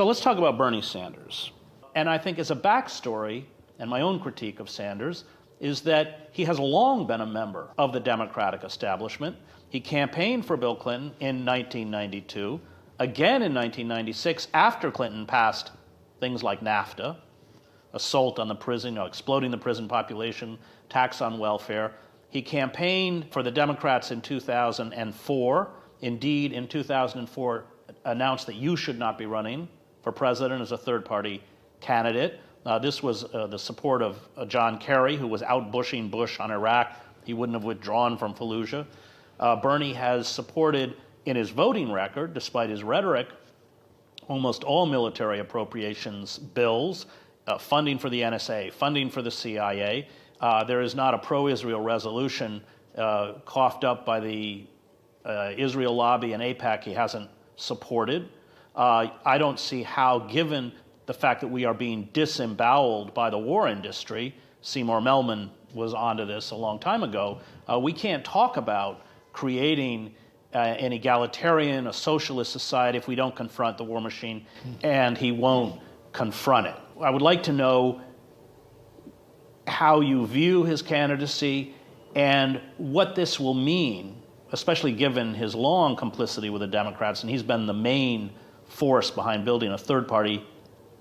So let's talk about Bernie Sanders. And I think as a backstory, and my own critique of Sanders, is that he has long been a member of the Democratic establishment. He campaigned for Bill Clinton in 1992, again in 1996, after Clinton passed things like NAFTA, assault on the prison, you know, exploding the prison population, tax on welfare. He campaigned for the Democrats in 2004. Indeed, in 2004, announced that you should not be running for president as a third party candidate. Uh, this was uh, the support of uh, John Kerry, who was out bushing Bush on Iraq. He wouldn't have withdrawn from Fallujah. Uh, Bernie has supported in his voting record, despite his rhetoric, almost all military appropriations bills, uh, funding for the NSA, funding for the CIA. Uh, there is not a pro Israel resolution coughed up by the Israel lobby and AIPAC he hasn't supported. I don't see how, given the fact that we are being disemboweled by the war industry. Seymour Melman was onto this a long time ago. Uh, we can't talk about creating uh, an egalitarian, a socialist society if we don't confront the war machine, and he won't confront it. I would like to know how you view his candidacy and what this will mean, especially given his long complicity with the Democrats, and he's been the main force behind building a third party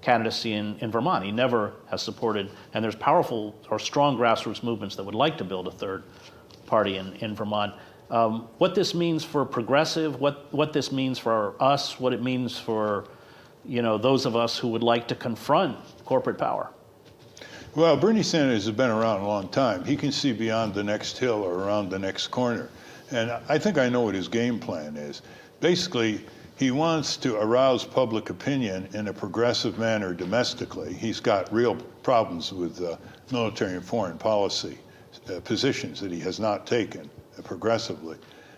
candidacy in, in Vermont. He never has supported, and there's powerful or strong grassroots movements that would like to build a third party in, in Vermont. Um, what this means for progressive, what, what this means for us, what it means for you know, those of us who would like to confront corporate power. Well, Bernie Sanders has been around a long time. He can see beyond the next hill or around the next corner. And I think I know what his game plan is. Basically, he wants to arouse public opinion in a progressive manner domestically. He's got real problems with uh, military and foreign policy uh, positions that he has not taken progressively.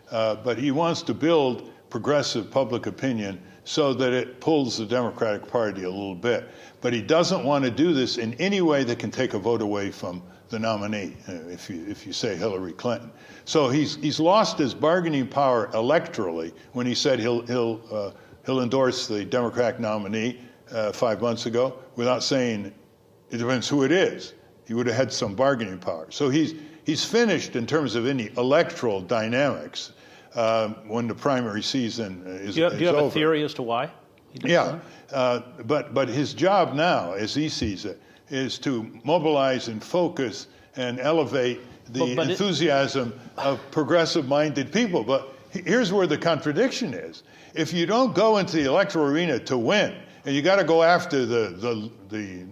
Uh, but he wants to build progressive public opinion so that it pulls the Democratic Party a little bit. But he doesn't want to do this in any way that can take a vote away from the nominee, uh, if you, if you say Hillary Clinton. So he's, he's lost his bargaining power electorally when he said he'll, he'll, uh, he'll endorse the Democratic nominee uh, five months ago without saying it depends who it is. He would have had some bargaining power. So he's, he's finished in terms of any electoral dynamics uh, when the primary season is, do you, is do you have over. a theory as to why? Yeah, uh, but but his job now, as he sees it, is to mobilize and focus and elevate the but, but enthusiasm it, of progressive minded people. But here's where the contradiction is. If you don't go into the electoral arena to win, and you got to go after the, the, the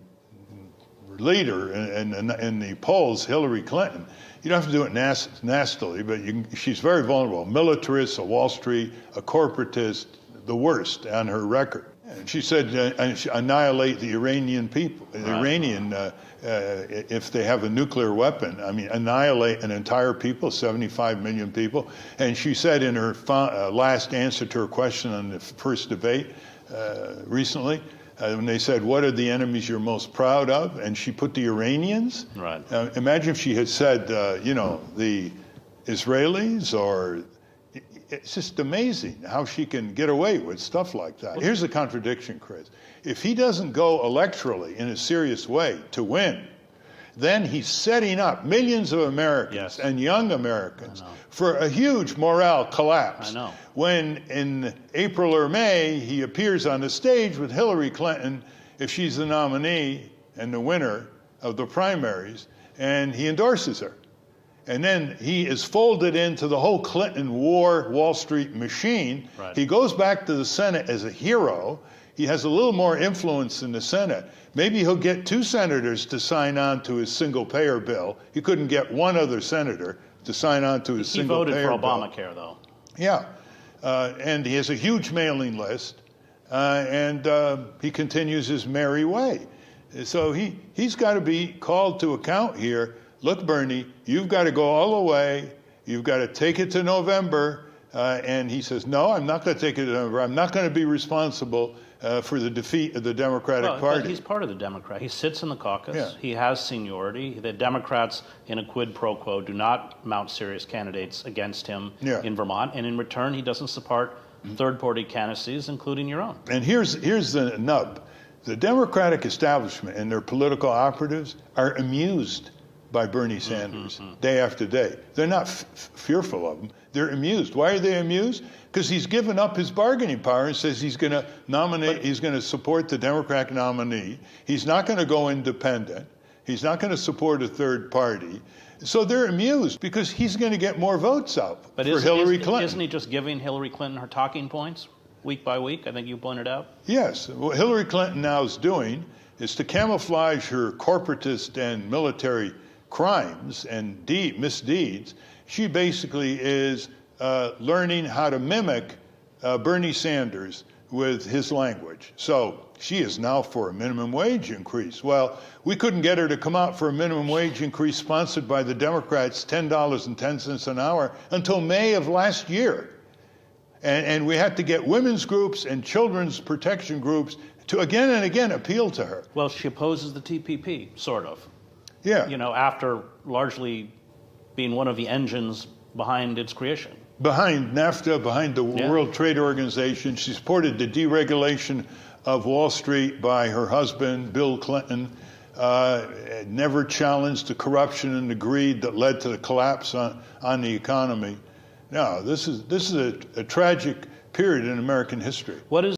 leader in, in, in, the polls, Hillary Clinton, you don't have to do it nast, nastily, but you, she's very vulnerable. A Militarist, a Wall Street, a corporatist, the worst on her record. She said, uh, annihilate the Iranian people, the right. Iranian, uh, uh, if they have a nuclear weapon. I mean, annihilate an entire people, 75 million people. And she said in her uh, last answer to her question on the first debate uh, recently, uh, when they said, What are the enemies you're most proud of? And she put the Iranians. Right. imagine if she had said, you know, the Israelis or it's just amazing how she can get away with stuff like that. Here's the contradiction, Chris. If he doesn't go electorally in a serious way to win, then he's setting up millions of Americans yes. and young Americans for a huge morale collapse. I know. When in April or May he appears on the stage with Hillary Clinton, if she's the nominee and the winner of the primaries, and he endorses her. And then he is folded into the whole Clinton war Wall Street machine. Right. He goes back to the Senate as a hero. He has a little more influence in the Senate. Maybe he'll get two senators to sign on to his single payer bill. He couldn't get one other senator to sign on to his he single payer bill. bill. He voted for Obamacare, though. Yeah. Uh, and he has a huge mailing list. Uh, and uh, he continues his merry way. So he, he's got to be called to account here look, Bernie, you've got to go all the way. You've got to take it to November. Uh, and he says, no, I'm not going to take it to November. I'm not going to be responsible uh, for the defeat of the Democratic well, Party. He's part of the Democrat. He sits in the caucus. Yeah. He has seniority. The Democrats, in a quid pro quo, do not mount serious candidates against him yeah. in Vermont. And in return, he doesn't support third party candidacies, including your own. And here's, here's the nub the Democratic establishment and their political operatives are amused by Bernie mm-hmm, Sanders mm-hmm. day after day. They're not f- fearful of him, they're amused. Why are they amused? Because he's given up his bargaining power and says he's going to nominate, he's going to support the Democratic nominee. He's not going to go independent. He's not going to support a third party. So they're amused because he's going to get more votes out But for isn't, Hillary isn't- Clinton. isn't he just giving Hillary Clinton her talking points week by week? I think you pointed out. Yes. What Hillary Clinton now is doing is to camouflage her corporatist and military crimes and de- misdeeds. She basically is uh, learning how to mimic uh, Bernie Sanders with his language. So she is now for a minimum wage increase. Well, we couldn't get her to come out for a minimum wage increase sponsored by the Democrats, $10.10 an hour, until May of last year. And, and we had to get women's groups and children's protection groups to again and again appeal to her. Well, she opposes the TPP, sort of. Yeah. You know, after largely being one of the engines behind its creation. behind NAFTA, behind the Yeah. World Trade Organization. She supported the deregulation of Wall Street by her husband, Bill Clinton. Uh, never challenged the corruption and the greed that led to the collapse on, on the economy. No, this is this is a, a tragic period in American history. What is